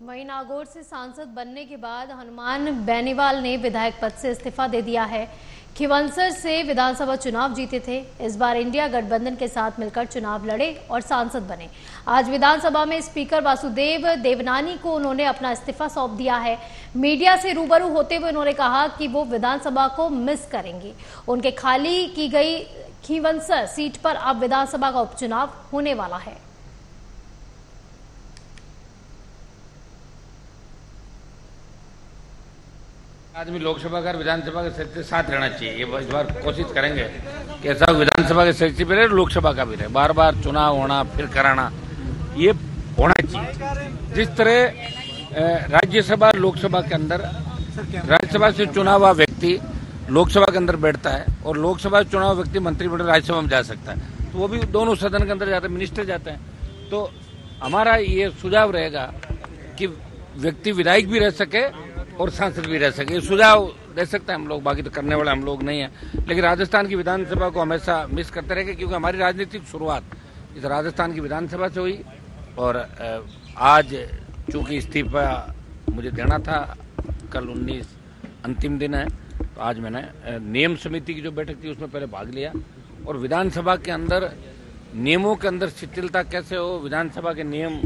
वहीं नागौर से सांसद बनने के बाद हनुमान बेनीवाल ने विधायक पद से इस्तीफा दे दिया है। खिवंसर से विधानसभा चुनाव जीते थे। इस बार इंडिया गठबंधन के साथ मिलकर चुनाव लड़े और सांसद बने। आज विधानसभा में स्पीकर वासुदेव देवनानी को उन्होंने अपना इस्तीफा सौंप दिया है। मीडिया से रूबरू होते हुए उन्होंने कहा कि वो विधानसभा को मिस करेंगे। उनके खाली की गई खिवंसर सीट पर अब विधानसभा का उपचुनाव होने वाला है। आदमी लोकसभा का विधानसभा के सदस्य साथ रहना चाहिए। ये इस बार कोशिश करेंगे कि ऐसा विधानसभा के सदस्य भी रहे लोकसभा का भी रहे। बार बार चुनाव होना, फिर कराना, ये होना चाहिए। जिस तरह राज्यसभा लोकसभा के अंदर, राज्यसभा से चुनाव हुआ व्यक्ति लोकसभा के अंदर बैठता है और लोकसभा से चुना हुआ व्यक्ति मंत्रिमंडल राज्यसभा में जा सकता है। तो वो भी दोनों सदन के अंदर जाते हैं, मिनिस्टर जाते हैं। तो हमारा ये सुझाव रहेगा कि व्यक्ति विधायक भी रह सके और सांसद भी रह सके। सुझाव दे सकते हैं हम लोग, बाकी तो करने वाले हम लोग नहीं है। लेकिन राजस्थान की विधानसभा को हमेशा मिस करते रहेंगे क्योंकि हमारी राजनीतिक शुरुआत इस राजस्थान की विधानसभा से हुई। और आज चूँकि इस्तीफा मुझे देना था, कल 19 अंतिम दिन है तो आज मैंने नियम समिति की जो बैठक थी उसमें पहले भाग लिया। और विधानसभा के अंदर, नियमों के अंदर शिथिलता कैसे हो, विधानसभा के नियम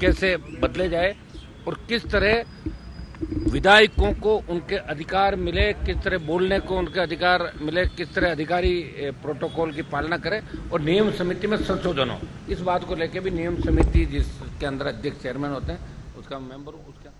कैसे बदले जाए, और किस तरह विधायकों को उनके अधिकार मिले, किस तरह बोलने को उनके अधिकार मिले, किस तरह अधिकारी प्रोटोकॉल की पालना करें और नियम समिति में संशोधन हो। इस बात को लेकर भी नियम समिति जिसके अंदर अध्यक्ष चेयरमैन होते हैं, उसका मेंबर उसका